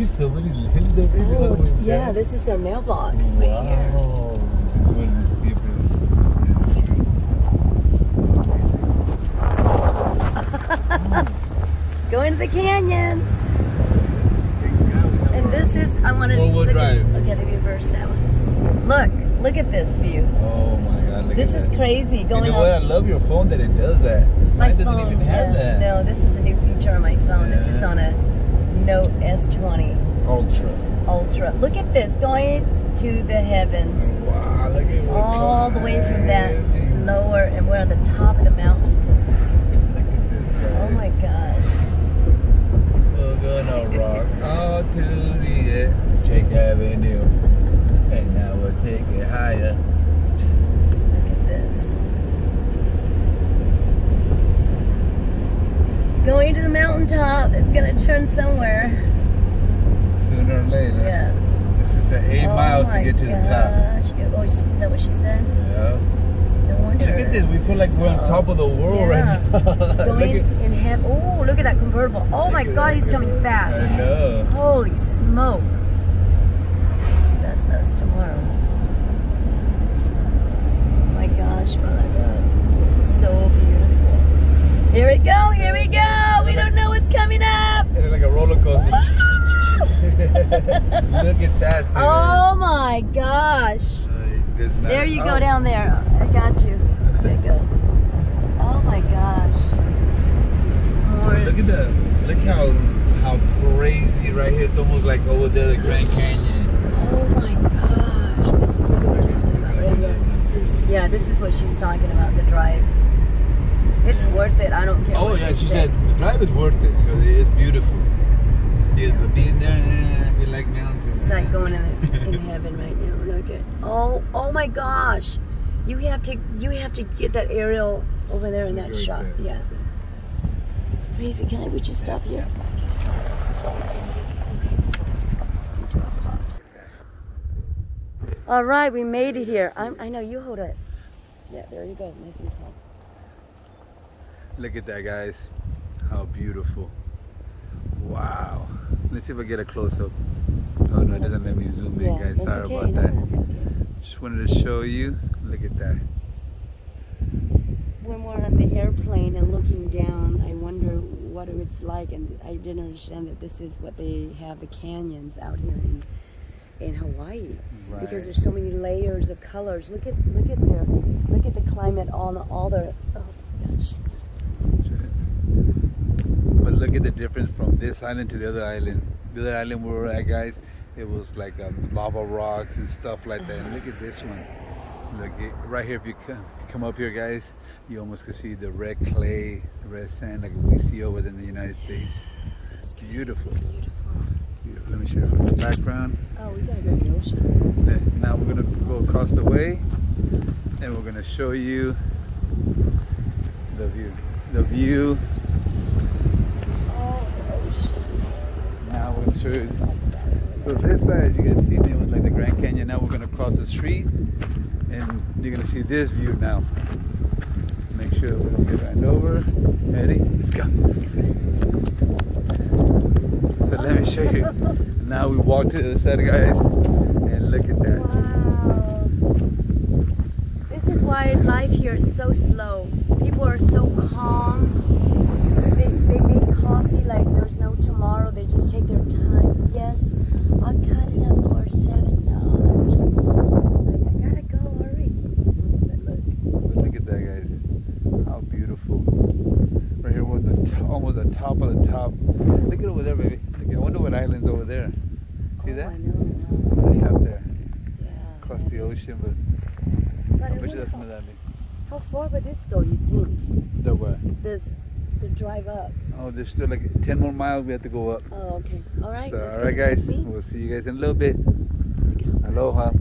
Look at so many hills over here. Oh, yeah, this is their mailbox right here. Wow. I wanted to see if it was. Going to the canyons. And this is, I want to look drive. At, okay, let me reverse that one. Look, look at this view. Oh my god. Look This is that. crazy. You Going know what? I love your phone that it does that. my Mine doesn't phone. even have yeah. that. No, this is a new feature on my phone. This is on a Note S20 Ultra. Ultra. Look at this, going to the heavens. Wow, look at All the way from that lower, and we're on the top of the mountain. Look at this guy. Oh my gosh. We're gonna rock all to the edge, Jake Avenue. And now we'll take it higher. Look at this. Going to the mountaintop. It's gonna turn somewhere. Sooner or later. Yeah. This is the eight oh miles to get to the top. gosh. Oh, is that what she said? Yeah. No wonder. Look at this. We feel like we're on top of the world Yeah. right now. Look Going at- in heaven. Oh, look at that convertible. Oh my look God, he's coming fast. I know. Holy smoke. That's us tomorrow. My gosh, Monica. This is so beautiful. Here we go, here we go. Coming up. It's like a roller coaster. Look at that. Sarah. Oh my gosh. Like, There you go down there. I got you. There you go. Oh my gosh. More. Look at the look how how crazy right here. It's almost like over there the Grand Canyon. Oh my gosh. This is what we're talking about right here. Yeah, this is what she's talking about, the drive. It's Yeah. worth it. I don't care. Oh yeah, she said drive is worth it because it's beautiful. Yeah, but being there, eh, we like mountains. It's like going in, in heaven right now. Look at oh oh my gosh, you have to you have to get that aerial over there in that Right shot. there. Yeah, it's crazy. Can I We just stop here? Do a pause. All right, we made it here. I'm, I know you hold it. Yeah, there you go, nice and tall. Look at that, guys. How beautiful. Wow. Let's see if I get a close up. Oh no, it doesn't let me zoom in, Yeah, guys. Sorry okay, about no, that. okay. Just wanted to show you. Look at that. when we're on the airplane and looking down, I wonder what it's like. And I didn't understand that this is what they have the canyons out here in in Hawaii because there's so many layers of colors. Look at look at their look at the climate on all the oh gosh. Look at the difference from this island to the other island. The other island we were at, guys, it was like um, lava rocks and stuff like that. And look at this one. Look, it, right here, if you, come, if you come up here, guys, you almost can see the red clay, red sand like we see over in the United States. It's Beautiful. beautiful. Beautiful. Let me show you from the background. Oh, we gotta go to the ocean. Now we're gonna go across the way, and we're gonna show you the view. The view. Oh, the ocean. So this side, you can see was like the Grand Canyon. Now we're gonna cross the street, and you're gonna see this view now. Make sure we don't get ran over. Ready? Let's go. So let me show you. Now we walk to the other side, guys, and look at that. Wow. This is why life here is so slow. People are so calm. They, they make coffee like there's no tomorrow. They just take their time. Yes, I'll cut it up for seven dollars. Like I gotta go, hurry. But look, But look at that, guys. How beautiful. Right here was the to- almost the top of the top. Look at over there, baby. Look, I wonder what island's over there. See oh, that? I know. Way out there, Yeah. across the ocean. But But I bet you that's how, far would this go? You think The what? this the drive up? Oh, there's still like 10 more miles we have to go up. Oh, okay. All right. so, all right, guys. See? We'll see you guys in a little bit. Aloha.